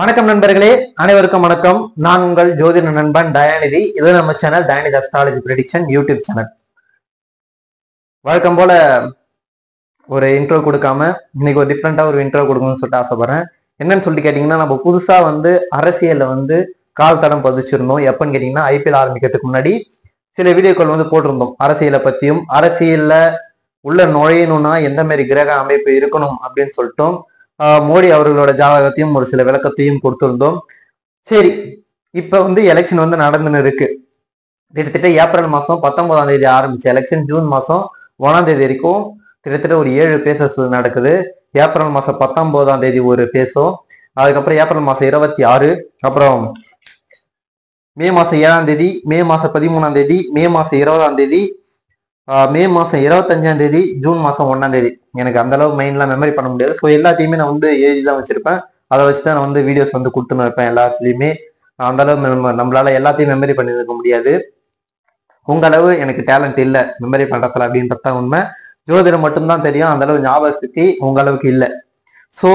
வணக்கம் நண்பர்களே அனைவருக்கும் வணக்கம். நான் உங்கள் ஜோதிட நண்பன் தயாநிதி. இது நம்ம channel Dayanidhi astrology prediction YouTube channel வழக்கம் போல ஒரு இன்ட்ரோ கொடுக்காம இன்னைக்கு ஒரு டிஃப்ரெண்டா ஒரு இன்ட்ரோ கொடுக்கணும்னு சொல்லிட்டு ஆசைப்படுறேன். என்னன்னு சொல்லிட்டு கேட்டீங்கன்னா நம்ம புதுசா வந்து அரசியல்ல வந்து கால் தடம் பதிச்சிருந்தோம். எப்பன்னு கேட்டீங்கன்னா ஐபிஎல் ஆரம்பிக்கிறதுக்கு முன்னாடி சில வீடியோக்கள் வந்து போட்டிருந்தோம். அரசியலை பத்தியும் அரசியல்ல உள்ள நுழையணும்னா எந்த மாதிரி கிரக அமைப்பு இருக்கணும் அப்படின்னு சொல்லிட்டோம். மோடி அவர்களோட ஜாதகத்தையும் ஒரு சில விளக்கத்தையும் கொடுத்திருந்தோம். சரி இப்போ வந்து எலெக்ஷன் வந்து நடந்துன்னு இருக்கு. கிட்டத்தட்ட ஏப்ரல் மாதம் பத்தொன்பதாம் தேதி ஆரம்பிச்ச எலெக்ஷன் ஜூன் மாதம் ஒன்றாம் தேதி வரைக்கும் கிட்டத்தட்ட ஒரு ஏழு பேசஸ் நடக்குது. ஏப்ரல் மாதம் பத்தொன்பதாம் தேதி ஒரு பேசும் அதுக்கப்புறம் ஏப்ரல் மாதம் இருபத்தி ஆறு அப்புறம் மே மாதம் ஏழாம் தேதி மே மாதம் பதிமூணாம் தேதி மே மாதம் இருபதாம் தேதி மே மாதம் இருபத்தஞ்சாம் தேதி ஜூன் மாதம் ஒன்றாந்தேதி எனக்கு அந்தளவுக்கு மெயின்லாம் மெமரி பண்ண முடியாது. ஸோ எல்லாத்தையுமே நான் வந்து எழுதி தான் வச்சிருப்பேன். அதை வச்சு தான் நான் வந்து வீடியோஸ் வந்து கொடுத்துன்னு இருப்பேன் எல்லாத்துலேயுமே. அந்த அளவு நம்மளால எல்லாத்தையும் மெமரி பண்ணியிருக்க முடியாது. உங்க அளவு எனக்கு டேலண்ட் இல்லை மெமரி பண்ணுறதுல அப்படின்றது தான் உண்மை. ஜோதிடம் மட்டும்தான் தெரியும். அந்தளவு ஞாபக சக்தி உங்க அளவுக்கு இல்லை. ஸோ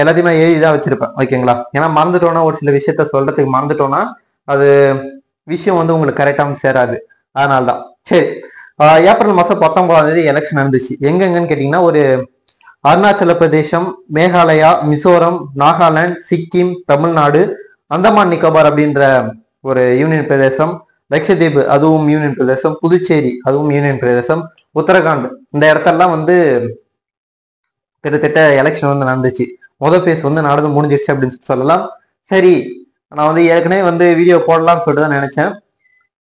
எல்லாத்தையுமே எழுதி தான் வச்சிருப்பேன். ஓகேங்களா? ஏன்னா மறந்துட்டோன்னா ஒரு சில விஷயத்த சொல்றதுக்கு மறந்துட்டோன்னா அது விஷயம் வந்து உங்களுக்கு கரெக்டாக சேராது. அதனால தான் சரி. ஏப்ரல் மாதம் பத்தொன்பதாம் தேதி எலெக்ஷன் நடந்துச்சு. எங்கெங்கன்னு கேட்டீங்கன்னா ஒரு அருணாச்சல பிரதேசம் மேகாலயா மிசோரம் நாகாலாந்து சிக்கிம் தமிழ்நாடு அந்தமான் நிக்கோபார் அப்படின்ற ஒரு யூனியன் பிரதேசம் லட்சத்தீவு அதுவும் யூனியன் பிரதேசம் புதுச்சேரி அதுவும் யூனியன் பிரதேசம் உத்தரகாண்ட் இந்த இடத்தெல்லாம் வந்து கிட்டத்தட்ட எலெக்ஷன் வந்து நடந்துச்சு. மொதல் பேஸ் வந்து நடந்து முடிஞ்சிருச்சு அப்படின்னு சொல்லலாம். சரி நான் வந்து ஏற்கனவே வந்து வீடியோ போடலாம்னு சொல்லிட்டு தான் நினைச்சேன்.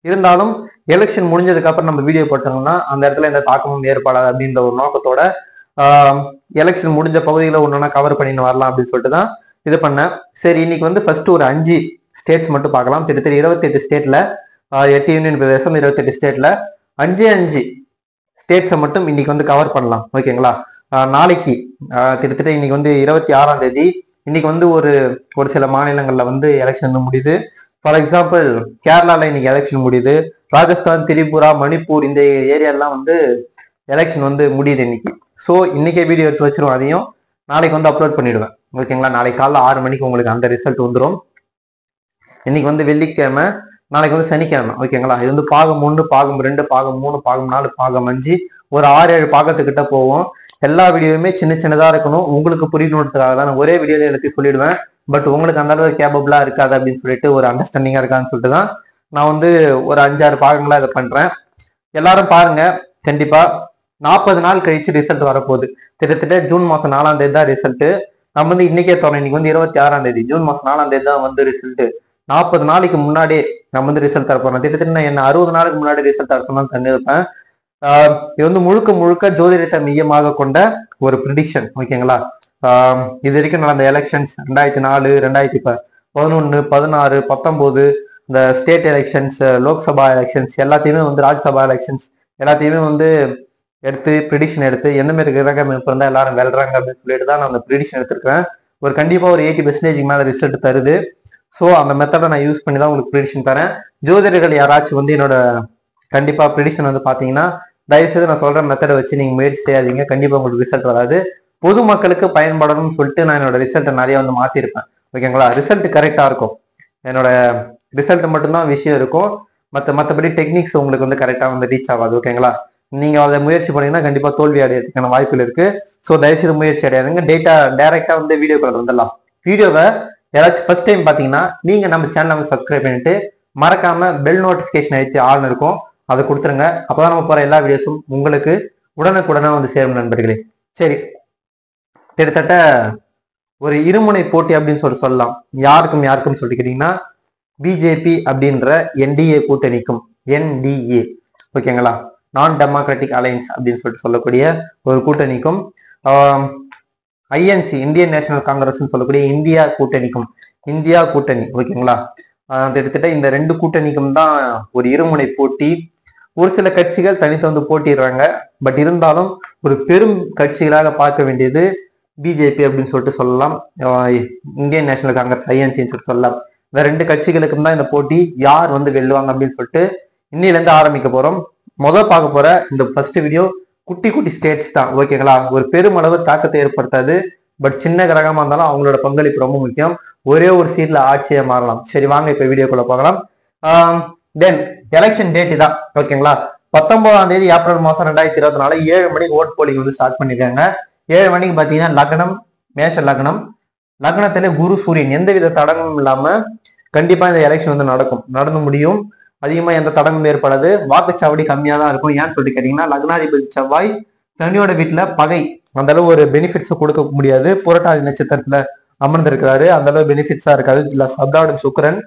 இருந்தாலும் எலெக்ஷன் முடிஞ்சதுக்கப்புறம் நம்ம வீடியோ போட்டோம்னா அந்த இடத்துல எந்த தாக்கமும் ஏற்படாது அப்படின்ற ஒரு நோக்கத்தோட எலெக்ஷன் முடிஞ்ச பகுதியில் ஒன்றா கவர் பண்ணின்னு வரலாம் அப்படின்னு சொல்லிட்டு தான் இது பண்ணேன். சரி இன்னைக்கு வந்து ஃபர்ஸ்ட் ஒரு அஞ்சு ஸ்டேட்ஸ் மட்டும் பார்க்கலாம். திட்டத்தட்ட இருபத்தெட்டு ஸ்டேட்ல எட்டு யூனியன் பிரதேசம் இருபத்தெட்டு ஸ்டேட்ல அஞ்சு அஞ்சு ஸ்டேட்ஸை மட்டும் இன்னைக்கு வந்து கவர் பண்ணலாம். ஓகேங்களா நாளைக்கு கிட்டத்தட்ட இன்னைக்கு வந்து இருபத்தி ஆறாம் தேதி இன்னைக்கு வந்து ஒரு ஒரு சில மாநிலங்களில் வந்து எலெக்ஷன் வந்து முடியுது. ஃபார் எக்ஸாம்பிள் கேரளாவில் இன்னைக்கு எலெக்ஷன் முடியுது. ராஜஸ்தான் திரிபுரா மணிப்பூர் இந்த ஏரியாலாம் வந்து எலெக்ஷன் வந்து முடியுது இன்னைக்கு. ஸோ இன்னைக்கே வீடியோ எடுத்து வச்சிருவோம் அதையும். நாளைக்கு வந்து அப்லோட் பண்ணிடுவேன். ஓகேங்களா நாளைக்கு காலைல ஆறு மணிக்கு உங்களுக்கு அந்த ரிசல்ட் வந்துடும் இன்னைக்கு வந்து வெள்ளிக்கிழமை நாளைக்கு வந்து சனிக்கிழமை. ஓகேங்களா இது வந்து பாகம் ஒன்று பாகம் ரெண்டு பாகம் மூணு பாகம் நாலு பாகம் அஞ்சு. ஒரு ஆறு ஏழு பாகத்துக்கிட்ட போவோம். எல்லா வீடியோவுமே சின்ன சின்னதாக இருக்கணும். உங்களுக்கு புரியணுன்றதுக்காக தான் நான் ஒரே வீடியோவில் எல்லாத்தையும் சொல்லிடுவேன். பட் உங்களுக்கு அந்த அளவு இருக்காது அப்படின்னு சொல்லிட்டு ஒரு அண்டர்ஸ்டாண்டிங்காக இருக்கான்னு சொல்லிட்டு தான் நான் வந்து ஒரு அஞ்சாறு பாகங்களாக இதை பண்ணுறேன் எல்லாரும் பாருங்க கண்டிப்பாக நாற்பது நாள் கழிச்சு ரிசல்ட் வரப்போகுது. கிட்டத்தட்ட ஜூன் மாதம் நாலாம் தேதி தான் ரிசல்ட்டு நம்ம வந்து இன்னைக்கே தோணும் இன்னைக்கு வந்து இருபத்தி ஆறாம் தேதி. ஜூன் மாதம் நாலாம் தேதி தான் வந்து ரிசல்ட்டு நாற்பது நாளைக்கு முன்னாடியே நம்ம வந்து ரிசல்ட் தரப்போறோம் கிட்டத்தட்ட நான் என்ன அறுபது நாளுக்கு முன்னாடி ரிசல்ட் தரப்போம் தந்திருப்பேன் இது வந்து முழுக்க முழுக்க ஜோதிடத்தை மையமாக கொண்ட ஒரு ப்ரிடிக்ஷன் ஓகேங்களா? இது வரைக்கும் நடந்த எலெக்ஷன்ஸ் ரெண்டாயிரத்தி நாலு ரெண்டாயிரத்தி ப பதினொன்று பதினாறு பத்தொம்போது இந்த ஸ்டேட் எலெக்ஷன்ஸ் லோக்சபா எலெக்ஷன்ஸ் எல்லாத்தையுமே வந்து ராஜ்யசபா எலெக்ஷன்ஸ் எல்லாத்தையுமே வந்து எடுத்து ப்ரிடிஷன் எடுத்து எந்த மாதிரி இருக்கிறாங்க இப்போ இருந்தால் எல்லாரும் வெல்றாங்க அப்படின்னு சொல்லிட்டு தான் நான் அந்த ப்ரிடிஷன் எடுத்திருக்கேன் ஒரு கண்டிப்பாக ஒரு எயிட்டி பெர்சன்டேஜ் மேலே ரிசல்ட் தருது. ஸோ அந்த மெத்தடை நான் யூஸ் பண்ணி தான் உங்களுக்கு ப்ரிடிஷன் தரேன். ஜோதிடர்கள் யாராச்சும் வந்து என்னோட கண்டிப்பாக ப்ரிடிஷன் வந்து பார்த்தீங்கன்னா தயவுசெய்து நான் சொல்கிற மெத்தடை வச்சு நீங்கள் முயற்சி செய்யாதீங்க. கண்டிப்பாக உங்களுக்கு ரிசல்ட் வராது. பொதுமக்களுக்கு பயன்படணும்னு சொல்லிட்டு நான் என்னோட ரிசல்ட்டை நிறைய வந்து மாற்றிருப்பேன் ஓகேங்களா ரிசல்ட் கரெக்டாக இருக்கும். என்னோட ரிசல்ட் மட்டும்தான் விஷயம் இருக்கும். மற்ற மற்றபடி டெக்னிக்ஸ் உங்களுக்கு வந்து கரெக்டாக வந்து ரீச் ஆகாது ஓகேங்களா நீங்கள் அதை முயற்சி பண்ணீங்கன்னா கண்டிப்பாக தோல்வி அடையிறதுக்கான வாய்ப்புகள் இருக்குது ஸோ தயவுசெய்து முயற்சி அடையாதுங்க. டேட்டா டைரெக்டாக வந்து வீடியோ கால் வந்துடலாம். வீடியோவை யாராச்சும் ஃபர்ஸ்ட் டைம் பார்த்தீங்கன்னா நீங்கள் நம்ம சேனலை வந்து சப்ஸ்கிரைப் பண்ணிட்டு மறக்காமல் பெல் நோட்டிஃபிகேஷன் அழுத்தி ஆள் இருக்கும். அதை கொடுத்துருங்க. அப்பதான் நம்ம போகிற எல்லா வீடியோஸும் உங்களுக்கு உடனுக்குடனே வந்து சேரும் நண்பர்களே. சரி. கிட்டத்தட்ட ஒரு இருமுனை போட்டி அப்படின்னு சொல்லி சொல்லலாம். யாருக்கும் யாருக்கும் சொல்லிட்டு பிஜேபி அப்படின்ற என்டிஏ கூட்டணிக்கும் என்டிஏ ஓகேங்களா நான் டெமோக்ராட்டிக் அலையன்ஸ் அப்படின்னு சொல்லிட்டு சொல்லக்கூடிய ஒரு கூட்டணிக்கும் ஐஎன்சி இந்தியன் நேஷனல் காங்கிரஸ்னு சொல்லக்கூடிய இந்தியா கூட்டணிக்கும் இந்தியா கூட்டணி. ஓகேங்களா கிட்டத்தட்ட இந்த ரெண்டு கூட்டணிக்கும் தான் ஒரு இருமுனை போட்டி. ஒரு சில கட்சிகள் தனித்து வந்து போட்டிடுறாங்க. பட் இருந்தாலும் ஒரு பெரும் கட்சிகளாக பார்க்க வேண்டியது பிஜேபி அப்படின்னு சொல்லிட்டு சொல்லலாம். இந்தியன் நேஷனல் காங்கிரஸ் ஐஎன்சின்னு சொல்லிட்டு சொல்லலாம். இந்த ரெண்டு கட்சிகளுக்கும் தான் இந்த போட்டி யார் வந்து வெல்லுவாங்க அப்படின்னு சொல்லிட்டு இன்னிலேருந்து ஆரம்பிக்க போறோம். முதல் பார்க்க போற இந்த ஃபர்ஸ்ட் வீடியோ குட்டி குட்டி ஸ்டேட்ஸ் தான் ஓகேங்களா ஒரு பெருமளவு தாக்கத்தை ஏற்படுத்தாது. பட் சின்ன கிரகமா இருந்தாலும் அவங்களோட பங்களிப்பு ரொம்ப முக்கியம். ஒரே ஒரு சீட்ல ஆட்சியை மாறலாம். சரி வாங்க இப்ப வீடியோக்குள்ள பார்க்கலாம் தென் எலெக்ஷன் டேட் இதான் ஓகேங்களா பத்தொன்பதாம் தேதி ஏப்ரல் மாசம் ரெண்டாயிரத்தி இருபத்தி நாலு ஏழு மணிக்கு ஓட் போலிங் வந்து ஸ்டார்ட் பண்ணிருக்காங்க. ஏழு மணிக்கு பாத்தீங்கன்னா லக்னம் மேஷ லக்னம் லக்னத்துல குரு சூரியன் எந்தவித தடங்கமும் இல்லாம கண்டிப்பா இந்த எலெக்ஷன் வந்து நடக்கும். நடந்து முடியும். அதிகமா எந்த தடங்கும் ஏற்படாது. வாக்குச்சாவடி கம்மியா தான் இருக்கும். ஏன்னு சொல்லிட்டு கேட்டீங்கன்னா லக்னாதிபதி செவ்வாய் சனியோட வீட்டுல பகை. அந்த அளவு ஒரு பெனிஃபிட்ஸ் கொடுக்க முடியாது. புரட்டாதி நட்சத்திரத்துல அமர்ந்திருக்கிறாரு. அந்த அளவு பெனிஃபிட்ஸா இருக்காது. இல்ல சப்டாடன் சுக்கரன்.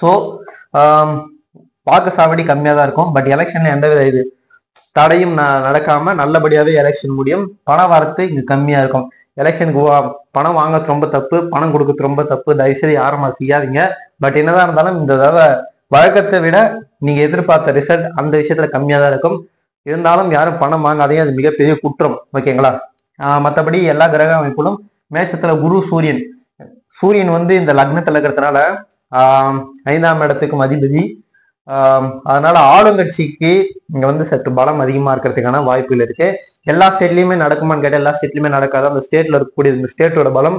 ஸோ வாக்குச்சாவடி கம்மியா தான் இருக்கும் பட் எலெக்ஷன்ல எந்தவித இது தடையும் நடக்காம நல்லபடியாவே எலெக்ஷன் முடியும். பண வரத்து இங்க கம்மியா இருக்கும். எலெக்ஷனுக்கு பணம் வாங்க ரொம்ப தப்பு பணம் கொடுக்கறது ரொம்ப தப்பு. தயவுசெய்து யாரும் அதை செய்யாதீங்க. பட் என்னதான் இருந்தாலும் இந்த தடவை வழக்கத்தை விட நீங்க எதிர்பார்த்த ரிசல்ட் அந்த விஷயத்துல கம்மியா தான் இருக்கும். இருந்தாலும் யாரும் பணம் வாங்காதீங்க. அது மிகப்பெரிய குற்றம். ஓகேங்களா ஆஹ் எல்லா கிரக அமைப்புகளும் மேஷத்துல குரு சூரியன். சூரியன் வந்து இந்த லக்னத்தில் இருக்கிறதுனால ஐந்தாம் இடத்துக்கும் அதிபதி. அதனால ஆளுங்கட்சிக்கு இங்க வந்து சற்று பலம் அதிகமா இருக்கிறதுக்கான வாய்ப்புகள் இருக்கு. எல்லா ஸ்டேட்லயுமே நடக்குமான்னு கேட்டால் எல்லா ஸ்டேட்லயுமே நடக்காது. அந்த ஸ்டேட்ல இருக்கக்கூடிய இந்த ஸ்டேட்டோட பலம்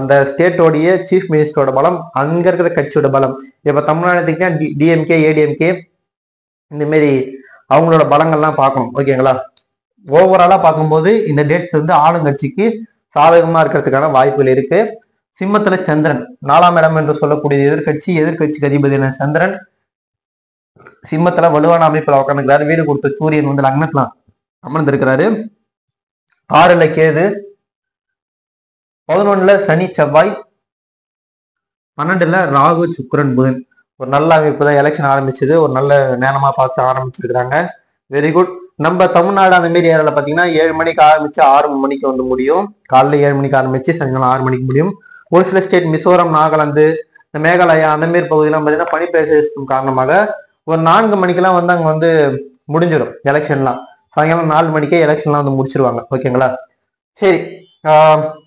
அந்த ஸ்டேட்டோடைய சீஃப் மினிஸ்டரோட பலம் அங்க இருக்கிற கட்சியோட பலம். இப்ப தமிழ்நாட்டுக்குன்னா டிஎம்கே ஏடிஎம்கே இந்த மாதிரி அவங்களோட பலங்கள்லாம் பார்க்கணும். ஓகேங்களா ஓவராலா பார்க்கும்போது இந்த டேட்ஸ் வந்து ஆளுங்கட்சிக்கு சாதகமா இருக்கிறதுக்கான வாய்ப்புகள் இருக்கு. சிம்மத்துல சந்திரன் நாலாம் இடம் என்று சொல்லக்கூடிய எதிர்க்கட்சி எதிர்கட்சிக்கு அதிபதியான சந்திரன். சிம்மத்துல வலுவான அமைப்புல உட்காந்துக்கிறாரு வீடு கொடுத்த சூரியன் வந்து லக்னத்துல அமர்ந்திருக்கிறாரு. ஆறுல கேது பதினொன்னுல சனி செவ்வாய் பன்னெண்டுல ராகு சுக்கிரன் புதன். ஒரு நல்ல அமைப்பு தான் எலெக்ஷன் ஆரம்பிச்சது. ஒரு நல்ல நேரமா பார்த்து ஆரம்பிச்சிருக்கிறாங்க. வெரி குட் நம்ம தமிழ்நாடு அந்த மாதிரி ஏரியால பாத்தீங்கன்னா ஏழு மணிக்கு ஆரம்பிச்சு ஆறு மணிக்கு வந்து முடியும். காலைல ஏழு மணிக்கு ஆரம்பிச்சு சாயங்காலம் ஆறு மணிக்கு முடியும். ஒரு சில ஸ்டேட் மிசோரம் நாகாலாந்து மேகாலயா அந்த மாதிரி பகுதியெல்லாம் பார்த்தீங்கன்னா பனி காரணமாக ஒரு நான்கு மணிக்கெல்லாம் வந்து அங்கே வந்து முடிஞ்சிடும் எலெக்ஷன்லாம். சாயங்காலம் நாலு மணிக்கே எலெக்ஷன்லாம் வந்து முடிச்சிருவாங்க. ஓகேங்களா? சரி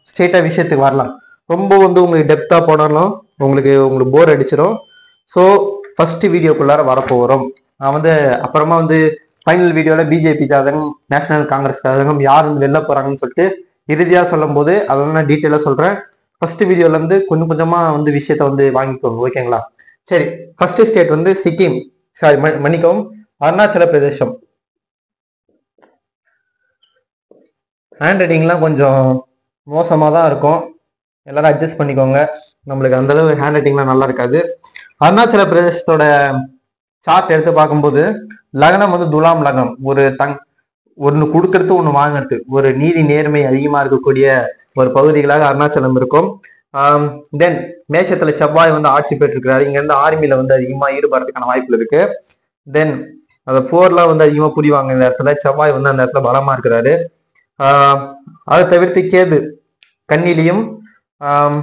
ஸ்ட்ரெயிட்டாக விஷயத்துக்கு வரலாம். ரொம்ப வந்து உங்களுக்கு டெப்த்தாக போனாலும் உங்களுக்கு உங்களுக்கு போர் அடிச்சிடும் ஸோ ஃபஸ்ட்டு வீடியோக்குள்ளார வரப்போகிறோம் நான் வந்து அப்புறமா வந்து ஃபைனல் வீடியோவில் பிஜேபி ஜாதகம் நேஷனல் காங்கிரஸ் ஜாதகம் யார் வந்து வெளில போகிறாங்கன்னு சொல்லிட்டு இறுதியாக சொல்லும் போது அதை வந்து நான் டீட்டெயிலாக சொல்கிறேன் ஃபஸ்ட்டு வீடியோவிலேருந்து கொஞ்சம் கொஞ்சமாக வந்து விஷயத்த வந்து வாங்கிக்கோங்க. ஓகேங்களா? சரி ஃபஸ்ட்டு ஸ்டேட் வந்து சிக்கிம். சாரி மன்னிக்கவும் அருணாச்சல பிரதேசம். ஹேண்ட் ரைட்டிங்லாம் கொஞ்சம் மோசமாக தான் இருக்கும். எல்லாரும் அட்ஜஸ்ட் பண்ணிக்கோங்க. நம்மளுக்கு அந்தளவு ஹேண்ட் ரைட்டிங்லாம் நல்லா இருக்காது. அருணாச்சல பிரதேசத்தோட சார்ட் எடுத்து பார்க்கும்போது லக்னம் வந்து துலாம் லக்னம். ஒரு தங் ஒன்று கொடுக்கறது ஒன்று வாங்கிறது. ஒரு நீதி நேர்மை அதிகமாக இருக்கக்கூடிய ஒரு பகுதிகளாக அருணாச்சலம் இருக்கும். Um, தென் மேஷத்துல செவ்வாய் வந்து ஆட்சி பெற்றிருக்கிறாரு. இங்க இருந்து ஆர்மியில வந்து அதிகமா ஈடுபடுறதுக்கான வாய்ப்பு இருக்கு. தென் அந்த போர்லாம் வந்து அதிகமா புரிவாங்க இந்த இடத்துல செவ்வாய் வந்து அந்த இடத்துல பலமா இருக்கிறாரு. ஆஹ் அதை தவிர்த்து கேது கண்ணிலையும் ஆஹ் um,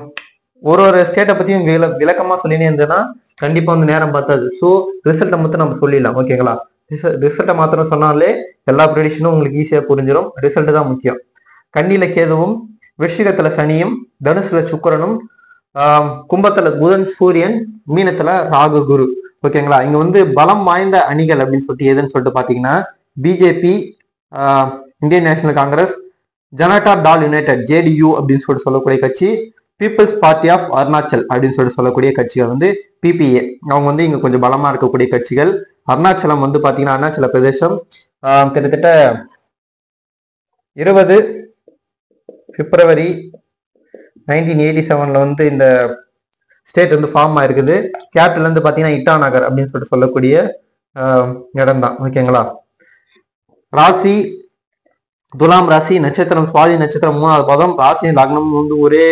ஒரு ஒரு ஸ்டேட்டை பத்தியும் வில விளக்கமா சொல்லினே இருந்ததுன்னா கண்டிப்பா வந்து நேரம் பார்த்தாது ஸோ ரிசல்ட்டை மட்டும் நம்ம சொல்லிடலாம். ஓகேங்களா ரிசல்ட்டை மாத்திரம் சொன்னாலே எல்லா ப்ரெடிஷனும் உங்களுக்கு ஈஸியா புரிஞ்சிடும் ரிசல்ட் தான் முக்கியம். கண்ணில கேதுவும் விருஷிகத்துல சனியும் தனுசுல சுக்கரனும் கும்பத்துல புதன் சூரியன் மீனத்துல ராகு குரு. ஓகேங்களா? இங்க வந்து பலம் வாய்ந்த அணிகள் அப்படின்னு சொல்லிட்டு எதுன்னு சொல்லிட்டு பாத்தீங்கன்னா BJP Indian National Congress Janata Dal United JDU அப்படின்னு சொல்லிட்டு சொல்லக்கூடிய கட்சி பீப்புள்ஸ் பார்ட்டி ஆஃப் அருணாச்சல் அப்படின்னு சொல்லிட்டு சொல்லக்கூடிய கட்சிகள் வந்து பிபிஏ அவங்க வந்து இங்க கொஞ்சம் பலமா இருக்கக்கூடிய கட்சிகள். அருணாச்சலம் வந்து பாத்தீங்கன்னா அருணாச்சல பிரதேசம் கிட்டத்தட்ட இருபது பிப்ரவரி நைன்டீன் எயிட்டி செவனில் வந்து இந்த ஸ்டேட் வந்து ஃபார்ம் ஆயிருக்குது. கேபிட்டல் வந்து பார்த்தீங்கன்னா இட்டா நகர் அப்படின்னு சொல்லிட்டு சொல்லக்கூடிய இடம் தான் ஓகேங்களா ராசி துலாம் ராசி நட்சத்திரம் சுவாதி நட்சத்திரம் மூணாவது பதம். ராசி லக்னம் வந்து ஒரே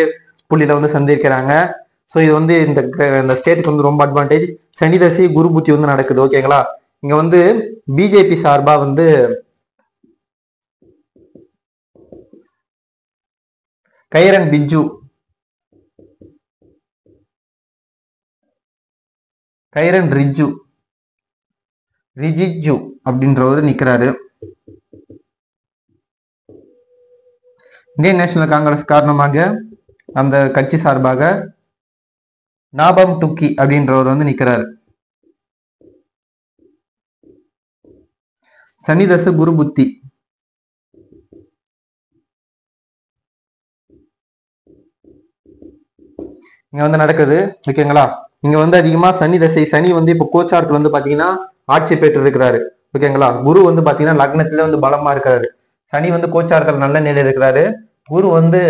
புள்ளியில வந்து சந்திருக்கிறாங்க. ஸோ இது வந்து இந்த இந்த ஸ்டேட்டுக்கு வந்து ரொம்ப அட்வான்டேஜ் சனி தசை குரு புத்தி வந்து நடக்குது. ஓகேங்களா இங்க வந்து பிஜேபி சார்பா வந்து கைரன் பிஜு கைரன் ரிஜு ரிஜிஜு அப்படின்றவர் நிக்கிறாரு. இந்தியன் நேஷனல் காங்கிரஸ் காரணமாக அந்த கட்சி சார்பாக நாபம் டுக்கி அப்படின்றவர் வந்து நிக்கிறாரு. சனிதசு குரு புத்தி. இங்க வந்து நடக்குது ஓகேங்களா இங்க வந்து அதிகமா சனி தசை சனி வந்து இப்போ கோச்சாரத்துல வந்து பாத்தீங்கன்னா ஆட்சி பெற்று இருக்கிறாரு ஓகேங்களா குரு வந்து பாத்தீங்கன்னா லக்னத்துல வந்து பலமா இருக்கிறாரு சனி வந்து கோச்சாரத்துல நல்ல நிலையில் இருக்கிறாரு. குரு வந்து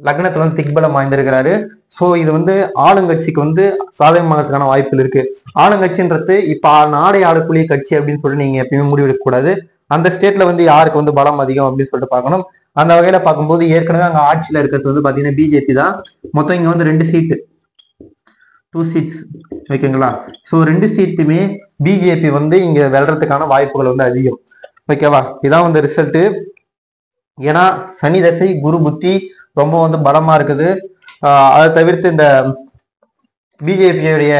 லக்னத்துல வந்து திக்பலம் வாய்ந்திருக்கிறாரு. சோ இது வந்து ஆளுங்கட்சிக்கு வந்து சாதகமாகறதுக்கான வாய்ப்புகள் இருக்கு. ஆளுங்கட்சின்றது இப்ப நாடை ஆளக்கூடிய கட்சி அப்படின்னு சொல்லி நீங்க எப்பயுமே முடிவெடுக்க கூடாது. அந்த ஸ்டேட்ல வந்து யாருக்கு வந்து பலம் அதிகம் அப்படின்னு சொல்லிட்டு பார்க்கணும். அந்த வகையில பார்க்கும்போது ஏற்கனவே அங்க ஆட்சியில இருக்கிறது வந்து பாத்தீங்கன்னா பிஜேபி தான். மொத்தம் இங்க வந்து ரெண்டு சீட்டு டூ சீட்ஸ் ஓகேங்களா? ஸோ ரெண்டு சீட்டுமே பிஜேபி வந்து இங்க வெல்றதுக்கான வாய்ப்புகள் வந்து அதிகம். ஓகேவா? இதான் வந்து ரிசல்ட்டு ஏன்னா சனி தசை குரு புத்தி ரொம்ப வந்து பலமா இருக்குது. அதை தவிர்த்து இந்த பிஜேபியுடைய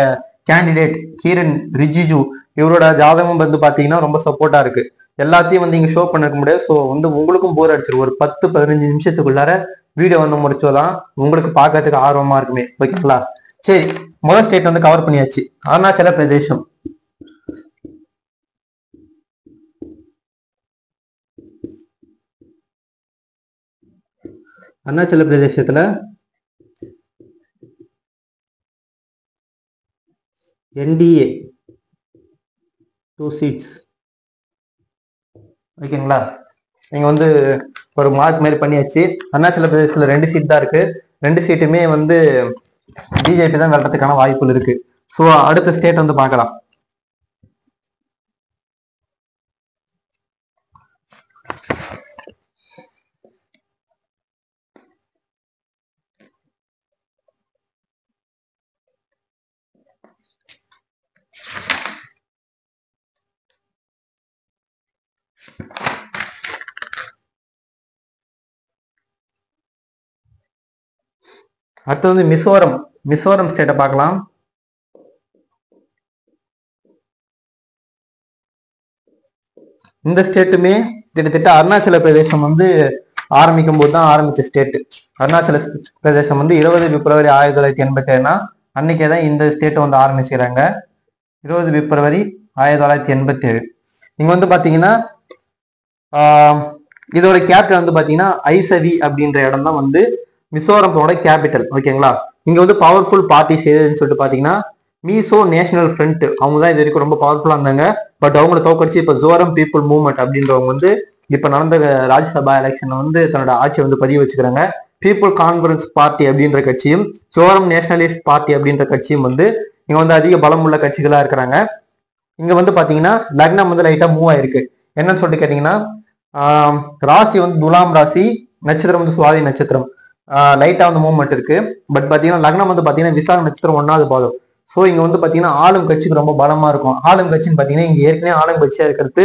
கேண்டிடேட் கீரன் ரிஜிஜு இவரோட ஜாதகம் வந்து பாத்தீங்கன்னா ரொம்ப சப்போர்ட்டா இருக்கு. எல்லாத்தையும் வந்து இங்கே ஷோ பண்ணிருக்க முடியாது. ஸோ வந்து உங்களுக்கும் போர் அடிச்சிரு ஒரு பத்து பதினஞ்சு நிமிஷத்துக்குள்ளார வீடியோ வந்து முடிச்சோதான் உங்களுக்கு பார்க்கறதுக்கு ஆர்வமா இருக்குமே. ஓகேங்களா சரி முதல் ஸ்டேட் வந்து கவர் பண்ணியாச்சு. அருணாச்சல பிரதேசம். அருணாச்சல பிரதேசத்துல என்டிஏ டூ சீட்ஸ் ஓகேங்களா? நீங்க வந்து ஒரு மார்க் மாதிரி பண்ணியாச்சு. அருணாச்சல பிரதேசத்துல ரெண்டு சீட் தான் இருக்கு. ரெண்டு சீட்டுமே வந்து பிஜேபி தான் வெல்றதுக்கான வாய்ப்புகள் இருக்கு. ஸோ அடுத்த ஸ்டேட் வந்து பார்க்கலாம். அடுத்து வந்து மிசோரம் மிசோரம் ஸ்டேட்டை பார்க்கலாம். இந்த ஸ்டேட்டுமே கிட்டத்தட்ட அருணாச்சல பிரதேசம் வந்து ஆரம்பிக்கும் போது தான் ஆரம்பிச்ச ஸ்டேட்டு அருணாச்சல பிரதேசம் வந்து இருபது பிப்ரவரி ஆயிரத்தி தொள்ளாயிரத்தி எண்பத்தி ஏழுனா அன்னைக்கே தான் இந்த ஸ்டேட்டை வந்து ஆரம்பிச்சுக்கிறாங்க. இருபது பிப்ரவரி ஆயிரத்தி தொள்ளாயிரத்தி எண்பத்தி ஏழு இங்க வந்து பாத்தீங்கன்னா இதோட கேப்டன் வந்து பாத்தீங்கன்னா ஐசவி அப்படின்ற இடம் தான் வந்து மிசோரத்தோட கேபிட்டல் ஓகேங்களா இங்க வந்து பவர்ஃபுல் பார்ட்டிஸ் எதுன்னு சொல்லிட்டு பாத்தீங்கன்னா மீசோ நேஷனல் ஃப்ரண்ட் அவங்க தான் இது வரைக்கும் ரொம்ப பவர்ஃபுல்லா இருந்தாங்க. பட் அவங்கள தோக்கடிச்சு இப்ப ஜோரம் பீப்புள் மூவ்மெண்ட் அப்படின்றவங்க வந்து இப்ப நடந்த ராஜ்யசபா எலெக்ஷன்ல வந்து தன்னோட ஆட்சியை வந்து பதிவு வச்சுக்கிறாங்க. பீப்புள் கான்ஃபரன்ஸ் பார்ட்டி அப்படின்ற கட்சியும் ஜோரம் நேஷனலிஸ்ட் பார்ட்டி அப்படின்ற கட்சியும் வந்து இங்க வந்து அதிக பலம் உள்ள கட்சிகளா இருக்கிறாங்க. இங்க வந்து பாத்தீங்கன்னா லக்னம் வந்து லைட்டா மூவ் ஆயிருக்கு. என்னன்னு சொல்லிட்டு கேட்டீங்கன்னா ராசி வந்து துலாம் ராசி நட்சத்திரம் வந்து சுவாதி நட்சத்திரம். லைட்டாக வந்து மூவ்மெண்ட் இருக்குது பட் பார்த்தீங்கன்னா லக்னம் வந்து பார்த்தீங்கன்னா விசாக நட்சத்திரம் ஒன்றாவது பாதம். ஸோ இங்கே வந்து பார்த்தீங்கன்னா ஆளும் கட்சிக்கு ரொம்ப பலமாக இருக்கும். ஆளும் கட்சின்னு பார்த்தீங்கன்னா இங்கே ஏற்கனவே ஆளும் கட்சியாக இருக்கிறது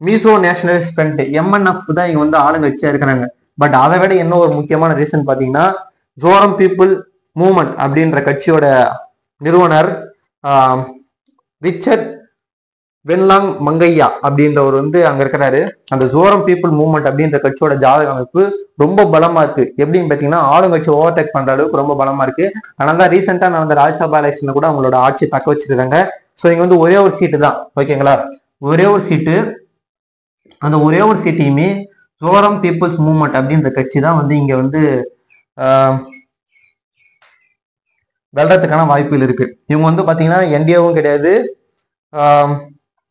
மீசோ நேஷனலிஸ்ட் ஃப்ரண்ட் எம்என்எஃப் தான் இங்கே வந்து ஆளுங்கட்சியா இருக்கிறாங்க. பட் அதை விட என்ன ஒரு முக்கியமான ரீசன் பார்த்தீங்கன்னா ஜோரம் பீப்புள் மூமெண்ட் அப்படின்ற கட்சியோட நிறுவனர் ரிச்சர்ட் வென்லாங் மங்கையா அப்படின்றவர் வந்து அங்க இருக்கிறாரு. அந்த ஜோரம் பீப்புள் மூவ்மெண்ட் அப்படின்ற கட்சியோட ஜாதக அமைப்பு ரொம்ப பலமா இருக்கு. எப்படின்னு பாத்தீங்கன்னா ஆளுங்கட்சி ஓவர்டேக் பண்ற அளவுக்கு ரொம்ப பலமா இருக்கு. ஆனால் தான் ரீசெண்டா நடந்த ராஜ்யசபா எலெக்ஷன்ல கூட அவங்களோட ஆட்சி தக்க வச்சிருக்காங்க. ஸோ இங்க வந்து ஒரே ஒரு சீட்டு தான். ஓகேங்களா ஒரே ஒரு சீட்டு அந்த ஒரே ஒரு சீட்டையுமே ஜோரம் பீப்புள்ஸ் மூவ்மெண்ட் அப்படின்ற கட்சி தான் வந்து இங்க வந்து வெல்றதுக்கான வாய்ப்புகள் இருக்கு. இவங்க வந்து பாத்தீங்கன்னா என்டிஏவும் கிடையாது.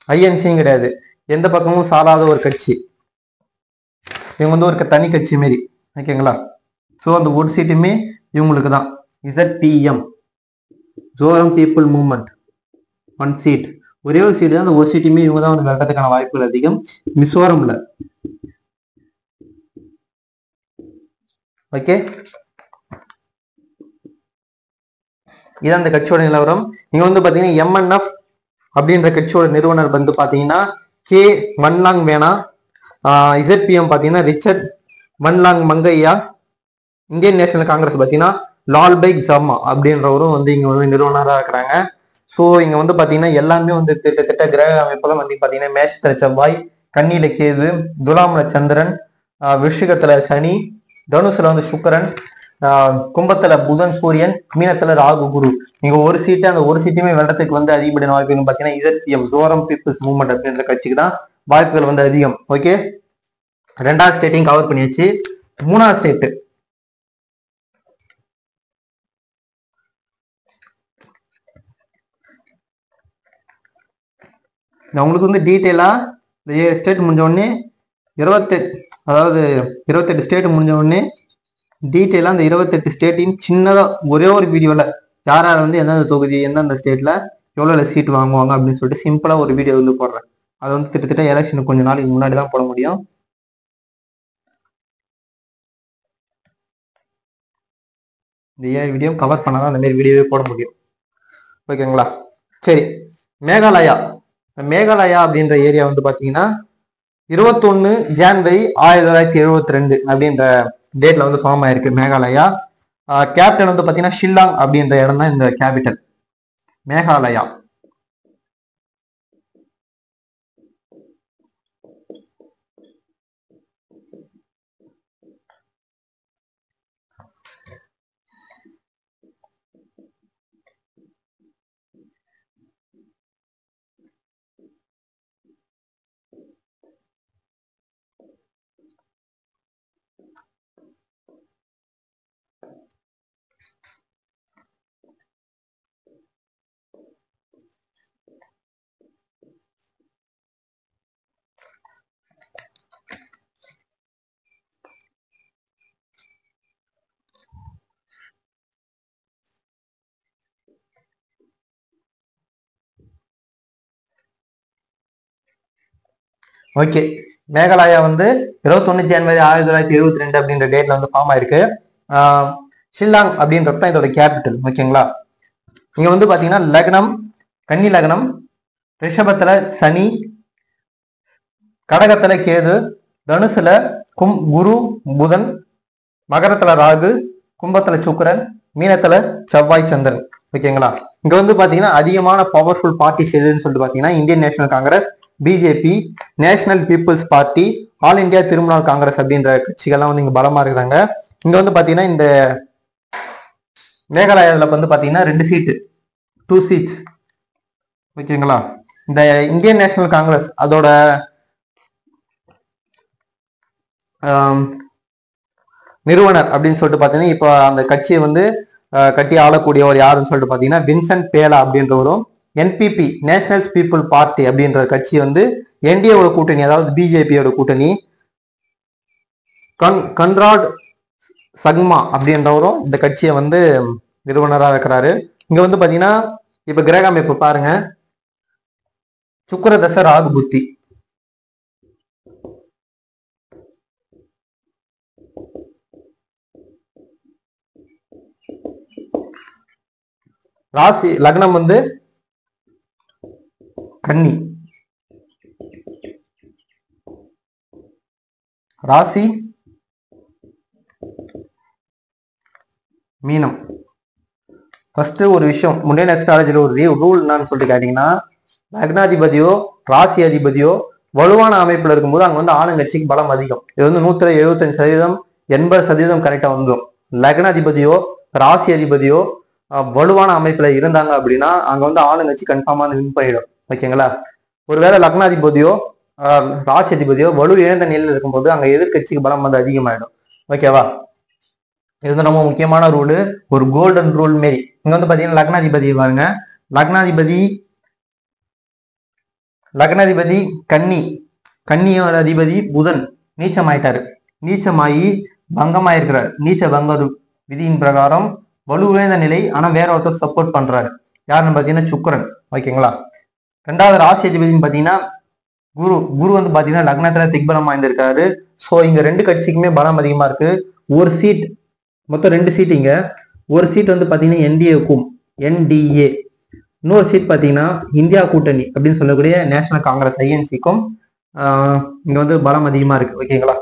ஐஎன்சியும் கிடையாது. எந்த பக்கமும் சாராத ஒரு கட்சி. இவங்க வந்து ஒரு தனி கட்சி மாரி. ஓகேங்களா? ஸோ அந்த ஒரு சீட்டுமே இவங்களுக்கு தான். ZPM Zoram People Movement one seat ஒரே ஒரு சீட் தான். அந்த ஒரு சீட்டுமே இவங்க தான் வந்து வெல்றதுக்கான வாய்ப்புகள் அதிகம். மிசோரம்ல ஓகே இதான் அந்த கட்சியோட நிலவரம். இங்க வந்து பாத்தீங்கன்னா எம்என்எஃப் அப்படின்ற கட்சியோட நிறுவனர் வந்து பாத்தீங்கன்னா கே மன்லாங் வேணா இசட்பிஎம் பாத்தீங்கன்னா ரிச்சர்ட் மன்லாங் மங்கையா இந்தியன் நேஷனல் காங்கிரஸ் பாத்தீங்கன்னா லால்பைக் சர்மா அப்படின்றவரும் வந்து இங்க வந்து நிறுவனராக இருக்கிறாங்க. ஸோ இங்க வந்து பாத்தீங்கன்னா எல்லாமே வந்து கிட்டத்தட்ட கிரக அமைப்புல வந்து பாத்தீங்கன்னா மேஷத்துல செவ்வாய் கண்ணியில கேது துலாம்ல சந்திரன் விஷகத்தில் சனி தனுசுல வந்து சுக்கரன் கும்பத்துல புதன் சூரியன் மீனத்துல ராகு குரு. நீங்க ஒரு சீட்டு அந்த ஒரு சீட்டுமே வெள்ளத்துக்கு வந்து அதிகப்படியான வாய்ப்புகள் பாத்தீங்கன்னா இதற்கு ஜோரம் பீப்புள்ஸ் மூவ்மெண்ட் அப்படின்ற கட்சிக்கு தான் வாய்ப்புகள் வந்து அதிகம். ஓகே ரெண்டாவது ஸ்டேட்டையும் கவர் பண்ணியாச்சு. மூணாவது ஸ்டேட்டு நான் உங்களுக்கு வந்து டீட்டெயிலாக இந்த ஸ்டேட் முடிஞ்ச உடனே இருபத்தெட்டு அதாவது இருபத்தெட்டு ஸ்டேட் முடிஞ்ச உடனே டீட்டெயிலாக அந்த இருபத்தெட்டு ஸ்டேட்டையும் சின்னதாக ஒரே ஒரு வீடியோவில் யார் யார் வந்து எந்தெந்த தொகுதி எந்தெந்த ஸ்டேட்டில் எவ்வளோ சீட் வாங்குவாங்க அப்படின்னு சொல்லிட்டு சிம்பிளாக ஒரு வீடியோ வந்து போடுறேன். அது வந்து கிட்டத்தட்ட எலெக்ஷனுக்கு கொஞ்ச நாளைக்கு முன்னாடி தான் போட முடியும். இந்த ஏழு வீடியோ கவர் பண்ணாதான் அந்த மாதிரி வீடியோவே போட முடியும். ஓகேங்களா சரி மேகாலயா. மேகாலயா அப்படின்ற ஏரியா வந்து பார்த்தீங்கன்னா இருபத்தொன்னு ஜான்வரி ஆயிரத்தி தொள்ளாயிரத்தி எழுபத்தி ரெண்டு அப்படின்ற டேட்ல வந்து ஃபார்ம் ஆயிருக்கு மேகாலயா. கேப்டன் வந்து பார்த்தீங்கன்னா ஷில்லாங் அப்படின்ற இடம் தான் இந்த கேபிட்டல் மேகாலயா. ஓகே மேகாலயா வந்து இருபத்தொன்னு ஜனவரி ஆயிரத்தி தொள்ளாயிரத்தி எழுபத்தி ரெண்டு அப்படின்ற டேட்ல வந்து ஃபார்ம் ஆயிருக்கு. ஆஹ் ஷில்லாங் அப்படின்றது தான் இதோட கேபிட்டல் ஓகேங்களா இங்க வந்து பாத்தீங்கன்னா லக்னம் கன்னி லக்னம் ரிஷபத்துல சனி கடகத்துல கேது தனுசுல கும் குரு புதன் மகரத்துல ராகு கும்பத்துல சுக்கரன் மீனத்துல செவ்வாய் சந்திரன். ஓகேங்களா இங்க வந்து பாத்தீங்கன்னா அதிகமான பவர்ஃபுல் பார்ட்டிஸ் எதுன்னு சொல்லிட்டு பாத்தீங்கன்னா Indian National Congress BJP National People's Party All India Trinamool Congress அப்படின்ற கட்சிகள்லாம் வந்து இங்கே பலமாக இருக்கிறாங்க. இங்கே வந்து பார்த்தீங்கன்னா இந்த மேகாலயாவில் வந்து பார்த்தீங்கன்னா ரெண்டு சீட்டு டூ சீட்ஸ் ஓகேங்களா? இந்த இந்தியன் நேஷனல் காங்கிரஸ் அதோட நிறுவனர் அப்படின்னு சொல்லிட்டு பார்த்தீங்கன்னா இப்போ அந்த கட்சியை வந்து கட்டி ஆளக்கூடியவர் யாருன்னு சொல்லிட்டு பார்த்தீங்கன்னா வின்சென்ட் பேலா அப்படின்றவரும் என்பிபி நேஷனல்ஸ் பீப்புள் பார்ட்டி அப்படின்ற கட்சி வந்து என்டிஏவோட கூட்டணி அதாவது பிஜேபியோட கூட்டணி. கன் கன்ராட் சக்மா அப்படின்றவரும் இந்த கட்சியை வந்து நிறுவனராக இருக்கிறாரு. இங்க வந்து பாத்தீங்கன்னா இப்ப கிரக அமைப்பு பாருங்க. சுக்கிர தசை ராகு புத்தி. ராசி லக்னம் வந்து கன்னி. ராசி. மீனம். ஃபர்ஸ்ட் ஒரு விஷயம் முன்னே அஸ்ட்ராலஜியில் ஒரு ரூல் என்னன்னு சொல்லிட்டு கேட்டீங்கன்னா லக்னாதிபதியோ ராசி அதிபதியோ வலுவான அமைப்புல இருக்கும்போது அங்க வந்து ஆளுங்கட்சிக்கு பலம் அதிகம். இது வந்து நூத்தி எழுபத்தஞ்சு சதவீதம் எண்பது சதவீதம் கரெக்டா வந்துடும் லக்னாதிபதியோ ராசி அதிபதியோ வலுவான அமைப்புல இருந்தாங்க அப்படின்னா அங்க வந்து ஆளுங்கட்சி கன்ஃபார்மா வந்து வின் பண்ணிடும். ஓகேங்களா? ஒருவேளை லக்னாதிபதியோ அஹ், ராசி அதிபதியோ வலு இழந்த நிலையில் இருக்கும்போது அங்க எதிர்கட்சிக்கு பலம் வந்து அதிகமாயிடும். ஓகேவா? இது வந்து ரொம்ப முக்கியமான ரூலு ஒரு கோல்டன் ரூல் மாரி. இங்க வந்து பாத்தீங்கன்னா லக்னாதிபதி பாருங்க. லக்னாதிபதி லக்னாதிபதி கன்னி. கன்னியோட அதிபதி புதன். நீச்சமாயிட்டாரு. நீச்சமாயி பங்கமாயிருக்கிறார். நீச்ச பங்க விதியின் பிரகாரம் வலுவிழந்த நிலை ஆனா வேற ஒருத்தர் சப்போர்ட் பண்றாரு. யாருன்னு பாத்தீங்கன்னா சுக்கரன். ஓகேங்களா? ரெண்டாவது ராசி அதிபதினு பாத்தீங்கன்னா குரு குரு வந்து பாத்தீங்கன்னா லக்னத்துல திக்பலம் வாய்ந்திருக்காரு. சோ இங்க ரெண்டு கட்சிக்குமே பலம் அதிகமா இருக்கு. ஒரு சீட் மொத்தம் ரெண்டு சீட் இங்க. ஒரு சீட் வந்து பாத்தீங்கன்னா என்டிஏக்கும் என்டிஏ இன்னொரு சீட் பாத்தீங்கன்னா இந்தியா கூட்டணி அப்படின்னு சொல்லக்கூடிய நேஷனல் காங்கிரஸ் ஐஎன்சிக்கும் இங்க வந்து பலம் அதிகமா இருக்கு. ஓகேங்களா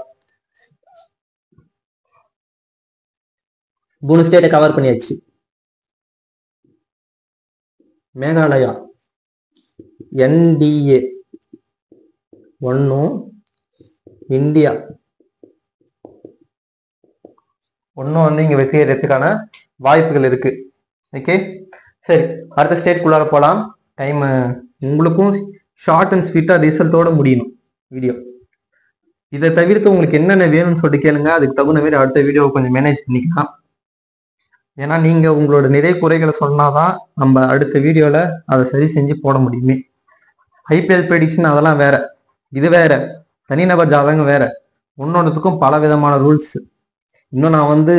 மூணு ஸ்டேட்டை கவர் பண்ணியாச்சு. மேகாலயா. என்டிஏ. ஒன்றும் இந்தியா. ஒன்றும் வந்து இங்கே வெற்றி வாய்ப்புகள் இருக்கு. ஓகே சரி அடுத்த ஸ்டேட்குள்ளார போகலாம் டைம் உங்களுக்கும் ஷார்ட் அண்ட் ஸ்வீட்டாக ரிசல்ட்டோட முடியணும் வீடியோ இதை தவிர்த்து உங்களுக்கு என்னென்ன வேணும்னு சொல்லிட்டு கேளுங்க. அதுக்கு தகுந்த மாதிரி அடுத்த வீடியோவை கொஞ்சம் மேனேஜ் பண்ணிக்கலாம். ஏன்னா நீங்கள் உங்களோட நிறை குறைகளை சொன்னாதான் நம்ம அடுத்த வீடியோவில் அதை சரி செஞ்சு போட முடியுமே. ஐபிஎல் ப்ரெடிக்ஷன் அதெல்லாம் வேற. இது வேற. தனிநபர் ஜாதகம் வேற. ஒன்னொன்றுத்துக்கும் பல விதமான ரூல்ஸ் இன்னும் நான் வந்து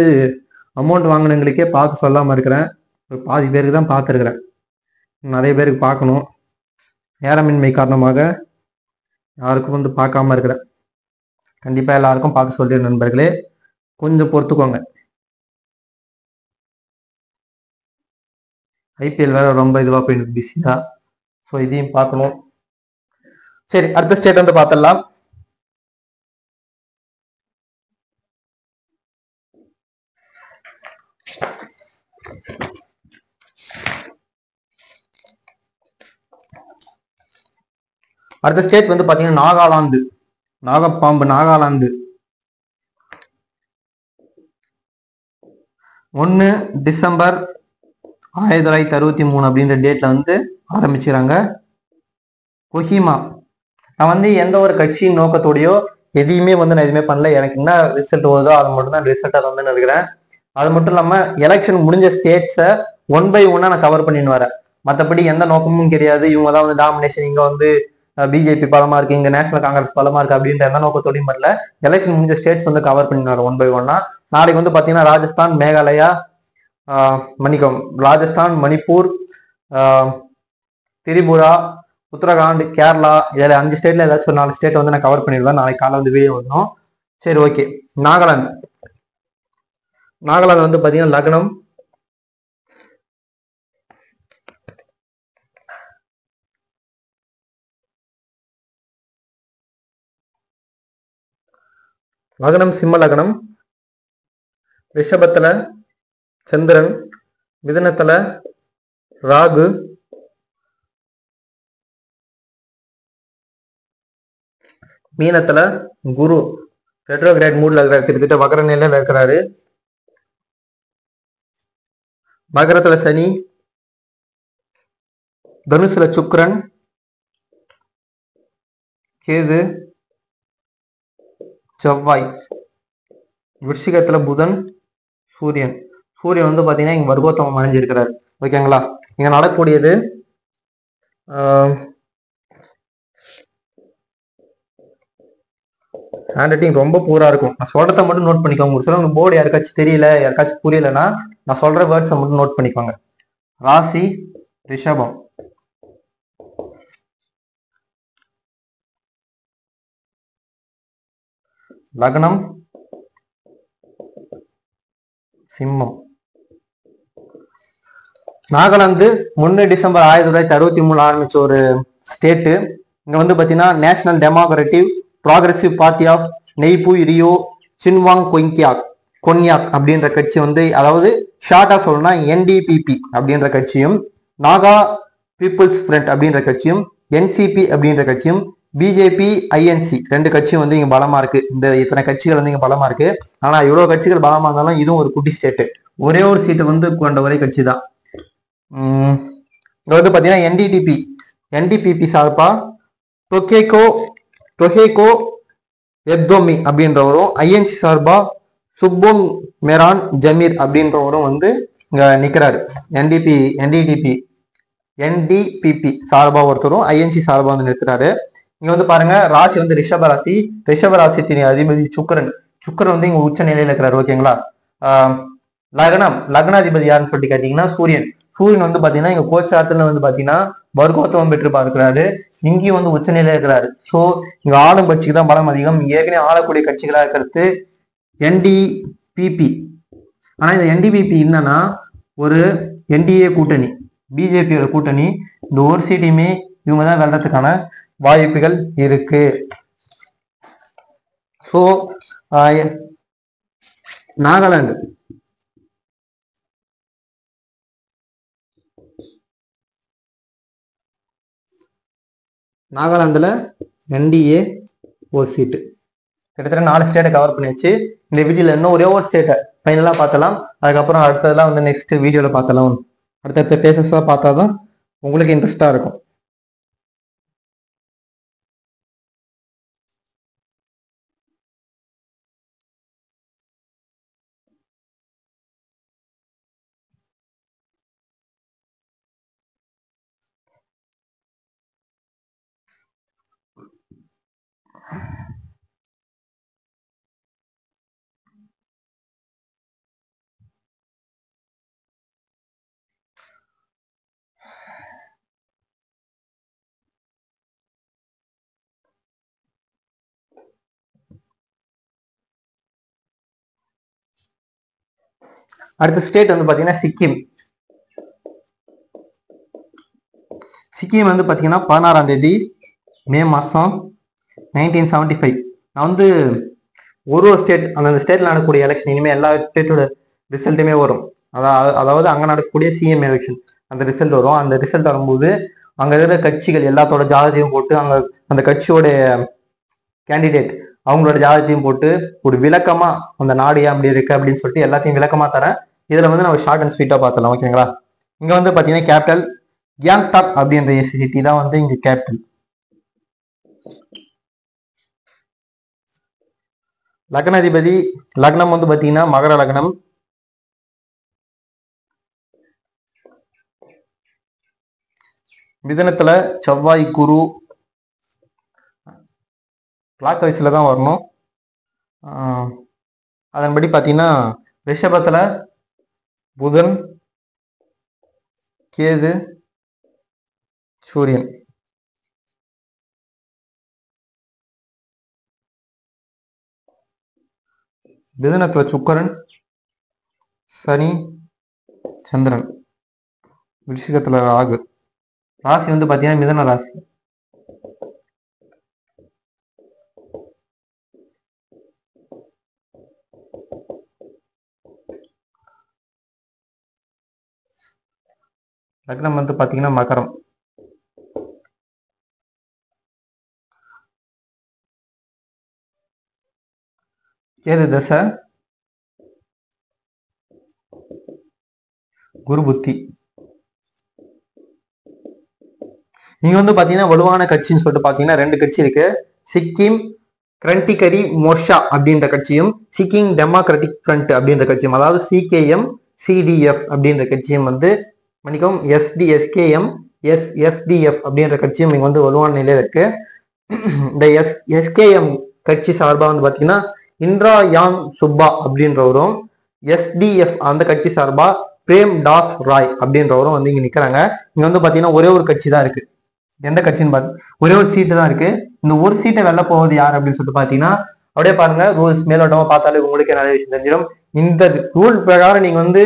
அமௌண்ட் வாங்கினவங்களுக்கே பார்த்து சொல்லாமல் இருக்கிறேன். ஒரு பாதி பேருக்கு தான் பார்த்துருக்குறேன். நிறைய பேருக்கு பார்க்கணும். நேரமின்மை காரணமாக யாருக்கும் வந்து பார்க்காம இருக்கிறேன். கண்டிப்பாக எல்லாருக்கும் பார்த்து சொல்லிடுறேன் நண்பர்களே. கொஞ்சம் பொறுத்துக்கோங்க. ஐபிஎல் வேறு ரொம்ப இதுவாக போயிட்டு பிஸியாக ஸோ இதையும் பார்க்கணும். சரி அடுத்த ஸ்டேட் வந்து பார்த்துடலாம். அடுத்த ஸ்டேட் வந்து பாத்தீங்கன்னா நாகாலாந்து. நாகப்பாம்பு நாகாலாந்து. ஒன்று டிசம்பர் ஆயிரத்தி தொள்ளாயிரத்தி அறுபத்தி மூணு அப்படின்ற டேட்ல வந்து ஆரம்பிச்சுக்கிறாங்க கொஹிமா. நான் வந்து எந்த ஒரு கட்சியின் நோக்கத்தோடையோ எதையுமே வந்து நான் எதுவுமே பண்ணல. எனக்கு என்ன ரிசல்ட் வருதோ அது மட்டும் தான் ரிசல்ட்டாக வந்து இருக்கிறேன் அது மட்டும் இல்லாமல் எலெக்ஷன் முடிஞ்ச ஸ்டேட்ஸை ஒன் பை ஒன்னா நான் கவர் பண்ணின்னு வரேன். மற்றபடி எந்த நோக்கமும் கிடையாது. இவங்க தான் வந்து டாமினேஷன் இங்கே வந்து பிஜேபி பலமா இருக்கு. இங்க நேஷனல் காங்கிரஸ் பலமா இருக்கு அப்படின்ற எந்த நோக்கத்தோடையும் பண்ணல எலெக்ஷன் முடிஞ்ச ஸ்டேட்ஸ் வந்து கவர் பண்ணினாரு ஒன் பை ஒன்னா நாளைக்கு வந்து பாத்தீங்கன்னா ராஜஸ்தான் மேகாலயா மன்னிக்கும் ராஜஸ்தான் மணிப்பூர் திரிபுரா உத்தரகாண்ட் கேரளா இதில் அஞ்சு ஸ்டேட்ல ஏதாச்சும் ஒரு நாலு ஸ்டேட் வந்து நான் கவர் பண்ணிடுவேன். நாளைக்கு காலை வந்து வீடியோ வரணும். சரி ஓகே நாகாலாந்து. நாகாலாந்து வந்து பார்த்தீங்கன்னா லக்னம். லக்னம் சிம்ம லக்னம். ரிஷபத்துல சந்திரன் மிதனத்தில் ராகு. மீனத்துல குரு ரெட்ரோ கிரேட் மூட்ல இருக்கிறார் கிட்டத்தட்ட வக்கர நிலையில இருக்கிறாரு. மகரத்துல சனி தனுசுல சுக்ரன் கேது செவ்வாய் விருச்சிகத்துல புதன் சூரியன். சூரியன் வந்து பாத்தீங்கன்னா இங்க வர்க்கோத்தமம் அடைஞ்சிருக்கிறார் ஓகேங்களா? இங்க நடக்கக்கூடியது ஹேண்ட் ரைட்டிங் ரொம்ப பூரா இருக்கும். நான் சொல்றத மட்டும் நோட் பண்ணிக்கோங்க. ஒரு சிலவங்க போர்டு யாருக்காச்சும் தெரியல யாருக்காச்சும் புரியலன்னா நான் சொல்ற வேர்ட்ஸை மட்டும் நோட் பண்ணிக்கோங்க. ராசி ரிஷபம். லக்னம் சிம்மம். நாகாலாந்து ஒன்று டிசம்பர் ஆயிரத்தி தொள்ளாயிரத்தி அறுபத்தி மூணு ஆரம்பிச்ச ஒரு ஸ்டேட்டு இங்க வந்து பாத்தீங்கன்னா நேஷனல் டெமோக்ரேட்டிவ் ப்ராக்ரஸிவ் பார்ட்டி ஆஃப் நெய்பு ரியோ சின்வாங் கொங்கியாக் கொன்யாக் அப்படின்ற கட்சி வந்து அதாவது ஷார்ட்டா சொல்லணும்னா என்டிபிபி அப்படின்ற கட்சியும் நாகா பீப்புள்ஸ் ஃப்ரண்ட் அப்படின்ற கட்சியும் என்சிபி அப்படின்ற கட்சியும் பிஜேபி ஐஎன்சி ரெண்டு கட்சியும் வந்து இங்க பலமா இருக்கு. இந்த இத்தனை கட்சிகள் வந்து இங்க பலமா இருக்கு. ஆனா இவ்வளவு கட்சிகள் பலமா இருந்தாலும் இதுவும் ஒரு குட்டி ஸ்டேட்டு ஒரே ஒரு சீட்டை வந்து கொண்ட ஒரே கட்சி தான். உம் இங்க வந்து பாத்தீங்கன்னா என்டிடிபி என்டிபிபி சார்பா டொகேகோ டொஹேகோ எப்தோமி அப்படின்றவரும் ஐஎன்சி சார்பா சுப்போங் மெரான் ஜமீர் அப்படின்றவரும் வந்து இங்க நிக்கிறாரு. என்டிபி என்டிடிபி என்டிபிபி சார்பா ஒருத்தரும் ஐஎன்சி சார்பா வந்து நிறுத்துறாரு இங்க வந்து பாருங்க ராசி வந்து ரிஷபராசி ராசி. ராசி திணி அதிபதி சுக்கரன். சுக்கரன் வந்து இங்க உச்ச நிலையில இருக்கிறாரு ஓகேங்களா லக்னம் லக்னாதிபதி யாருன்னு சொல்லி கேட்டீங்கன்னா சூரியன். சூரியன் வந்து பாத்தீங்கன்னா இங்க கோச்சாரத்துல வந்து பாத்தீங்கன்னா வர்க்கோத்தவம் பெற்று பார்க்கிறாரு. இங்கேயும் வந்து உச்சநிலையில இருக்கிறாரு. சோ இங்க ஆளும் கட்சிக்கு தான் பலம் அதிகம். ஏற்கனவே ஆளக்கூடிய கட்சிகளா இருக்கிறது என்டிபிபி ஆனா இந்த என்டிபிபி என்னன்னா ஒரு என்டிஏ கூட்டணி பிஜேபியோட கூட்டணி. இந்த ஒரு சீட்டையுமே இவங்க தான் வெல்றதுக்கான வாய்ப்புகள் இருக்கு. ஸோ நாகாலாந்து. நாகாலாந்தில் என்டிஏ ஒரு சீட்டு கிட்டத்தட்ட நாலு ஸ்டேட்டை கவர் பண்ணியாச்சு. இந்த வீடியோவில் இன்னும் ஒரே ஒரு ஸ்டேட்டை ஃபைனலாக பார்த்தலாம் அதுக்கப்புறம் அடுத்ததெல்லாம் வந்து நெக்ஸ்ட் வீடியோவில் பார்த்தலாம் அடுத்தடுத்த கேசஸாக பார்த்தா தான் உங்களுக்கு இன்ட்ரெஸ்ட்டாக இருக்கும். அடுத்த ஸ்டேட் வந்து பாத்தீங்கன்னா சிக்கிம். சிக்கிம் வந்து பாத்தீங்கன்னா பதினாறாம் தேதி மே மாசம் நைன்டீன் செவன்டி ஃபைவ் நான் வந்து ஒரு ஒரு ஸ்டேட் அந்தந்த ஸ்டேட்டில் நடக்கக்கூடிய எலெக்ஷன் இனிமேல் எல்லா ஸ்டேட்டோட ரிசல்ட்டுமே வரும். அதாவது அதாவது அங்கே நடக்கக்கூடிய சிஎம் எலெக்ஷன் அந்த ரிசல்ட் வரும். அந்த ரிசல்ட் வரும்போது அங்கே இருக்கிற கட்சிகள் எல்லாத்தோட ஜாதகத்தையும் போட்டு அங்கே அந்த கட்சியோட கேண்டிடேட் அவங்களோட ஜாதகத்தையும் போட்டு ஒரு விளக்கமாக அந்த நாடு ஏன் அப்படி இருக்கு அப்படின்னு சொல்லிட்டு எல்லாத்தையும் விளக்கமாக தரேன் இதில் வந்து நம்ம ஷார்ட் அண்ட் ஸ்வீட்டாக பார்த்துலாம் ஓகேங்களா இங்கே வந்து பார்த்தீங்கன்னா கேபிட்டல் கியாங்டாக் அப்படின்ற சிட்டி தான் வந்து இங்கே கேபிட்டல் லக்னாதிபதி லக்னம் வந்து பார்த்தீங்கன்னா மகர லக்னம். மிதனத்துல செவ்வாய் குரு கிளாக் வயசில் தான் வரணும். அதன்படி பார்த்தீங்கன்னா ரிஷபத்தில் புதன் கேது சூரியன். மிதனத்தில் சுக்கரன் சனி சந்திரன். விஷயத்தில் ராகு. ராசி வந்து பாத்தீங்கன்னா மிதன ராசி. லக்னம் வந்து பார்த்தீங்கன்னா மகரம். ஏது தசை? குரு புத்தி இங்க வந்து பாத்தீங்கன்னா வலுவான கட்சின்னு சொல்லிட்டு பாத்தீங்கன்னா ரெண்டு கட்சி இருக்கு. சிக்கிம் கிரண்டிகரி மோர்ஷா அப்படின்ற கட்சியும் சிக்கிம் டெமோக்ராட்டிக் ஃப்ரண்ட் அப்படின்ற கட்சியும் அதாவது சிகேஎம் சிடிஎஃப் அப்படின்ற கட்சியும் வந்து மன்னிக்கவும் எஸ்டி எஸ்கேஎம் எஸ் எஸ்டிஎஃப் அப்படின்ற கட்சியும் இங்க வந்து வலுவான நிலையில இருக்கு. இந்த எஸ் எஸ்கேஎம் கட்சி சார்பாக வந்து பாத்தீங்கன்னா இந்திரா யாங் சுப்பா அப்படின்றவரும் எஸ்டிஎஃப் அந்த கட்சி சார்பா பிரேம் தாஸ் ராய் அப்படின்றவரும் வந்து இங்க நிக்கிறாங்க. இங்க வந்து பாத்தீங்கன்னா ஒரே ஒரு கட்சி தான் இருக்கு. எந்த கட்சின்னு பார்த்து ஒரே ஒரு சீட்டு தான் இருக்கு. இந்த ஒரு சீட்டை வெல்ல போவது யார் அப்படின்னு சொல்லிட்டு பாத்தீங்கன்னா அப்படியே பாருங்க ரூல்ஸ் மேலோட்டமா பார்த்தாலே உங்களுக்கே நிறைய விஷயம் தெரிஞ்சிடும். இந்த ரூல் பிரகாரம் நீங்க வந்து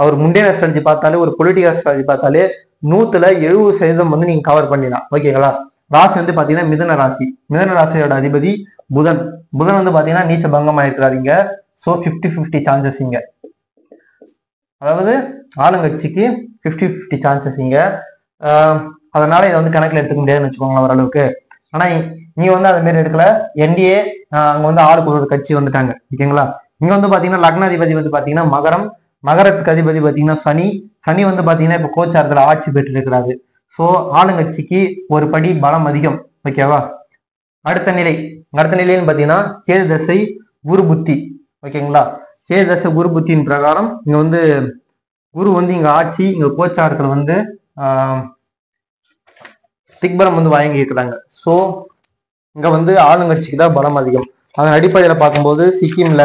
அவர் முண்டேன ஸ்ட்ராட்டஜி பார்த்தாலே ஒரு பொலிட்டிக்கல் ஸ்ட்ராட்டஜி பார்த்தாலே நூத்துல எழுபது சதவீதம் வந்து நீங்க கவர் பண்ணிடலாம். ஓகேங்களா ராசி வந்து பாத்தீங்கன்னா மிதன ராசி. மிதன ராசியோட அதிபதி புதன். புதன் வந்து பாத்தீங்கன்னா நீச்ச பங்கம் ஆயிருக்கிறாரு இங்க. ஸோ ஃபிஃப்டி ஃபிஃப்டி சான்சஸ் இங்க. அதாவது ஆளுங்கட்சிக்கு ஃபிஃப்டி ஃபிஃப்டி சான்சஸ் இங்க. அதனால இதை வந்து கணக்குல எடுத்துக்க முடியாதுன்னு வச்சுக்கோங்களேன் ஓரளவுக்கு. ஆனா நீ வந்து அது மாரி எடுக்கல. என்டிஏ அங்க வந்து ஆளுக்கு ஒரு ஒரு கட்சி வந்துட்டாங்க. ஓகேங்களா? இங்க வந்து பாத்தீங்கன்னா லக்னாதிபதி வந்து பாத்தீங்கன்னா மகரம். மகரத்துக்கு அதிபதி பாத்தீங்கன்னா சனி. சனி வந்து பாத்தீங்கன்னா இப்ப கோச்சாரத்துல ஆட்சி பெற்று இருக்கிறாரு சோ ஆளுங்கட்சிக்கு ஒரு படி பலம் அதிகம் ஓகேவா அடுத்த நிலை அடுத்த நிலைன்னு பாத்தீங்கன்னா கேது தசை குரு புத்தி ஓகேங்களா கேது தசை குரு புத்தியின் பிரகாரம் இங்க வந்து குரு வந்து இங்க ஆட்சி இங்க கோச்சாரத்துல வந்து திக்பலம் வந்து வழங்கி இருக்கிறாங்க. சோ இங்க வந்து ஆளுங்கட்சிக்கு தான் பலம் அதிகம். அதன் அடிப்படையில பார்க்கும்போது சிக்கிம்ல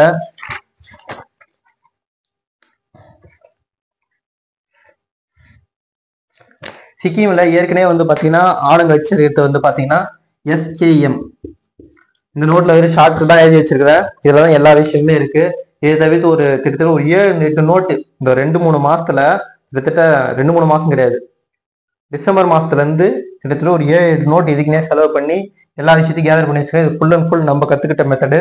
சிக்கிமில் ஏற்கனவே வந்து பார்த்தீங்கன்னா ஆளுங்கட்சி இருக்கிறது வந்து பார்த்தீங்கன்னா எஸ்கேஎம் இந்த நோட்டில் வந்து ஷார்ட் தான் எழுதி வச்சிருக்கிறேன். இதில் தான் எல்லா விஷயமுமே இருக்கு. இதை தவிர்த்து ஒரு கிட்டத்தட்ட ஒரு ஏழு எட்டு நோட்டு இந்த ரெண்டு மூணு மாசத்துல கிட்டத்தட்ட ரெண்டு மூணு மாசம் கிடையாது. டிசம்பர் மாசத்துல இருந்து கிட்டத்தட்ட ஒரு ஏழு எட்டு நோட் இதுக்குனே செலவு பண்ணி எல்லா விஷயத்தையும் கேதர் பண்ணி வச்சிருக்கேன். இது ஃபுல் அண்ட் ஃபுல் நம்ம கத்துக்கிட்ட மெத்தடு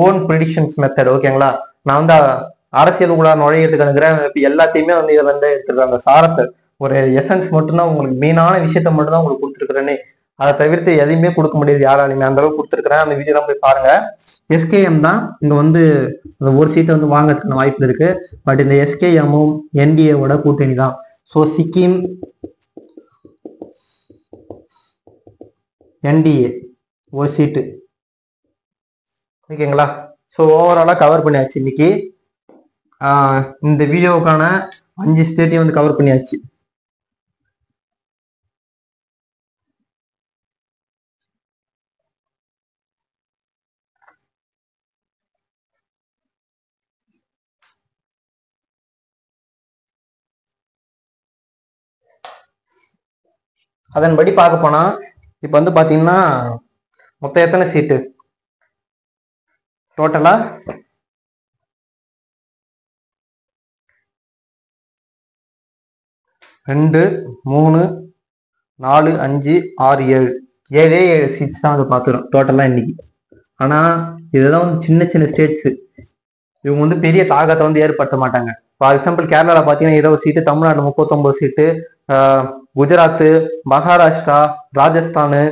ஓன் ப்ரிடிஷன்ஸ் மெத்தட் ஓகேங்களா நான் வந்து அரசியலுக்குள்ள நுழையிறதுக்கு இப்போ எல்லாத்தையுமே வந்து இதை வந்து எடுத்துருக்கேன் அந்த சாரத்தை ஒரு எசன்ஸ் மட்டும்தான் உங்களுக்கு மெயினான விஷயத்த மட்டும் தான் உங்களுக்கு கொடுத்துருக்குறேனே. அதை தவிர்த்து எதையுமே கொடுக்க முடியாது யாராலையுமே அந்த அளவுக்கு கொடுத்துருக்குறேன். அந்த வீடியோ போய் பாருங்க. எஸ்கேஎம் தான் இங்க வந்து ஒரு சீட்டை வந்து வாங்கறதுக்கான வாய்ப்பு இருக்கு. பட் இந்த எஸ்கேஎம்மும் என்டிஏவோட கூட்டணி தான். ஸோ சிக்கிம் என்டிஏ ஒரு சீட்டு ஓகேங்களா ஸோ ஓவராலாக கவர் பண்ணியாச்சு இன்னைக்கு. இந்த வீடியோவுக்கான அஞ்சு ஸ்டேட்டையும் வந்து கவர் பண்ணியாச்சு. அதன்படி பார்க்க போனா இப்போ வந்து பாத்தீங்கன்னா மொத்தம் எத்தனை சீட்டு டோட்டலா ரெண்டு மூணு நாலு அஞ்சு ஆறு ஏழு. ஏழே ஏழு சீட்ஸ் தான் அதை பார்த்துரும் டோட்டலாக இன்னைக்கு. ஆனால் இதெல்லாம் வந்து சின்ன சின்ன ஸ்டேட்ஸு இவங்க வந்து பெரிய தாகத்தை வந்து ஏற்படுத்த மாட்டாங்க. ஃபார் எக்ஸாம்பிள் கேரளாவில் பார்த்தீங்கன்னா இருபது சீட்டு தமிழ்நாட்டில் முப்பத்தொம்பது சீட்டு குஜராத்து மகாராஷ்டிரா ராஜஸ்தானு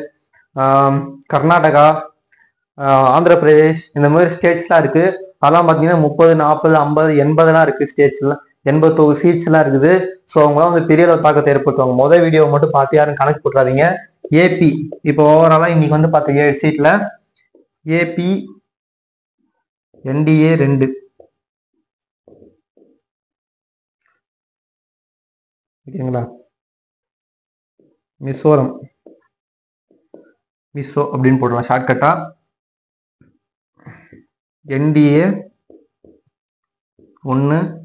கர்நாடகா ஆந்திர பிரதேஷ் இந்த மாதிரி ஸ்டேட்ஸ்லாம் இருக்கு. அதெல்லாம் பார்த்தீங்கன்னா முப்பது நாற்பது ஐம்பது எண்பதுலாம் இருக்கு ஸ்டேட்ஸ்லாம் எண்பத்தொரு சீட்ஸ்லாம் இருக்குது. ஸோ அவங்களாம் வந்து பெரிய அளவு தாக்கத்தை ஏற்படுத்துவாங்க. மொதல் வீடியோ மட்டும் பார்த்து யாரும் கணக்கு போட்டுறாதீங்க. ஏபி இப்போ ஓவராலாக இன்னைக்கு வந்து பார்த்தீங்க ஏழு சீட்ல ஏபி என்டிஏ ரெண்டு. ஓகேங்களா? மிசோரம். மிசோ அப்படின்னு போடலாம் ஷார்ட்கட்டா என்டிஏ ஒன்று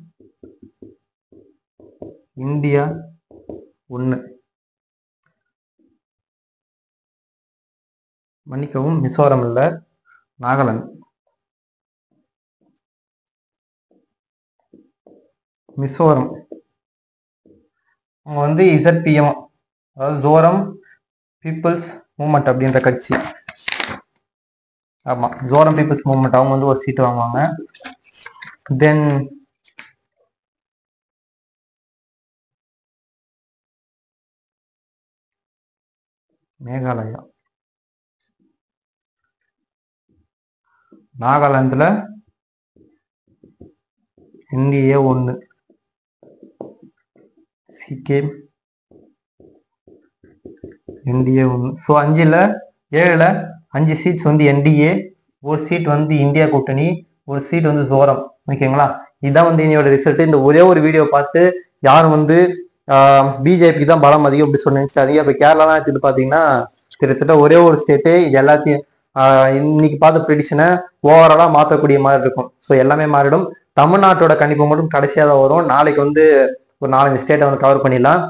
இந்தியா ஒன்று மன்னிக்கவும் மிசோரம் இல்லை நாகாலாந்து. மிசோரம். அவங்க வந்து இசட்பிஎம் அதாவது ஜோரம் பீப்புள்ஸ் மூமெண்ட் அப்படின்ற கட்சி. ஆமா ஜோரம் பீப்புள்ஸ் மூமெண்ட் அவங்க வந்து ஒரு சீட்டு வாங்குவாங்க. தென் மேகாலயா? நாகாலாந்துல இந்திய ஒன்று சிக்கிம் என்டிஏ ஒன்று ஸோ அஞ்சில் ஏழில் அஞ்சு சீட்ஸ் வந்து என்டிஏ ஒரு சீட் வந்து இந்தியா கூட்டணி ஒரு சீட் வந்து ஜோரம் ஓகேங்களா இதுதான் வந்து என்னோட ரிசல்ட் இந்த ஒரே ஒரு வீடியோ பார்த்து யாரும் வந்து பிஜேபிக்கு தான் பலம் அதிகம் அப்படி சொல்லி நினைச்சிட்டாதீங்க இப்போ கேரளாலாம் எடுத்துட்டு பார்த்தீங்கன்னா கிட்டத்தட்ட ஒரே ஒரு ஸ்டேட்டு இது எல்லாத்தையும் இன்னைக்கு பார்த்த ப்ரெடிஷனை ஓவராலாக மாற்றக்கூடிய மாதிரி இருக்கும். ஸோ எல்லாமே மாறிடும். தமிழ்நாட்டோட கணிப்பு மட்டும் கடைசியாக தான் வரும். நாளைக்கு வந்து ஒரு நாலஞ்சு ஸ்டேட்டை வந்து கவர் பண்ணிடலாம்.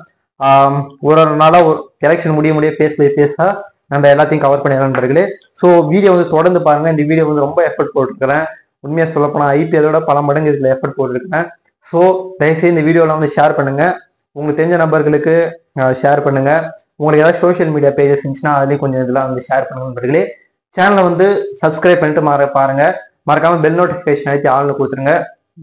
ஒரு ஒரு நாளாக ஒரு எலெக்ஷன் முடிய முடிய பேஸ் பை பேஸாக நம்ம எல்லாத்தையும் கவர் பண்ணிடலாம் நண்பர்களே. ஸோ வீடியோ வந்து தொடர்ந்து பாருங்க. இந்த வீடியோ வந்து ரொம்ப எஃபர்ட் போட்டிருக்கிறேன். உண்மையாக சொல்லப்போனால் ஐபிஎலோட பல மடங்கு இதில் எஃபர்ட் போட்டிருக்கிறேன். ஸோ தயவுசெய்து இந்த வீடியோலாம் வந்து ஷேர் பண்ணுங்க. உங்களுக்கு தெரிஞ்ச நபர்களுக்கு ஷேர் பண்ணுங்க. உங்களுக்கு ஏதாவது சோஷியல் மீடியா பேஜஸ் இருந்துச்சுன்னா அதுலேயும் கொஞ்சம் இதெல்லாம் வந்து ஷேர் பண்ணுங்க நண்பர்களே. சேனலை வந்து சப்ஸ்கிரைப் பண்ணிட்டு மாற பாருங்க. மறக்காம பெல் நோட்டிஃபிகேஷன் அழைத்து ஆளுநர் கொடுத்துருங்க.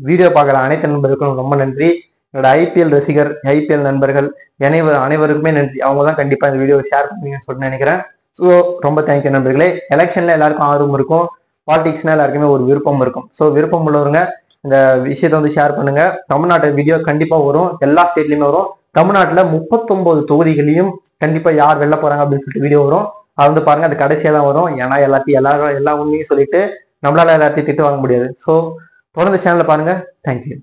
வீடியோ பார்க்குற அனைத்து நண்பர்களுக்கும் ரொம்ப நன்றி. என்னோட ஐபிஎல் ரசிகர் ஐபிஎல் நண்பர்கள் அனைவர் அனைவருக்குமே நன்றி. அவங்க தான் கண்டிப்பாக இந்த வீடியோ ஷேர் பண்ணுவீங்கன்னு சொல்லிட்டு நினைக்கிறேன். ஸோ ரொம்ப தேங்க்யூ நண்பர்களே. எலெக்ஷனில் எல்லாருக்கும் ஆர்வம் இருக்கும். பாலிடிக்ஸ்னால் எல்லாருக்குமே ஒரு விருப்பம் இருக்கும். ஸோ விருப்பம் உள்ளவருங்க இந்த விஷயத்தை வந்து ஷேர் பண்ணுங்க. தமிழ்நாட்டு வீடியோ கண்டிப்பாக வரும். எல்லா ஸ்டேட்லையுமே வரும். தமிழ்நாட்டில் முப்பத்தொம்போது தொகுதிகளையும் கண்டிப்பாக யார் வெளில போகிறாங்க அப்படின்னு சொல்லிட்டு வீடியோ வரும். அது வந்து பாருங்க அது கடைசியாக தான் வரும். ஏன்னா எல்லாத்தையும் எல்லாரும் எல்லா உண்மையும் சொல்லிட்டு நம்மளால எல்லாத்தையும் திட்டு வாங்க முடியாது. ஸோ தொடர்ந்து சேனலில் பாருங்க. தேங்க்யூ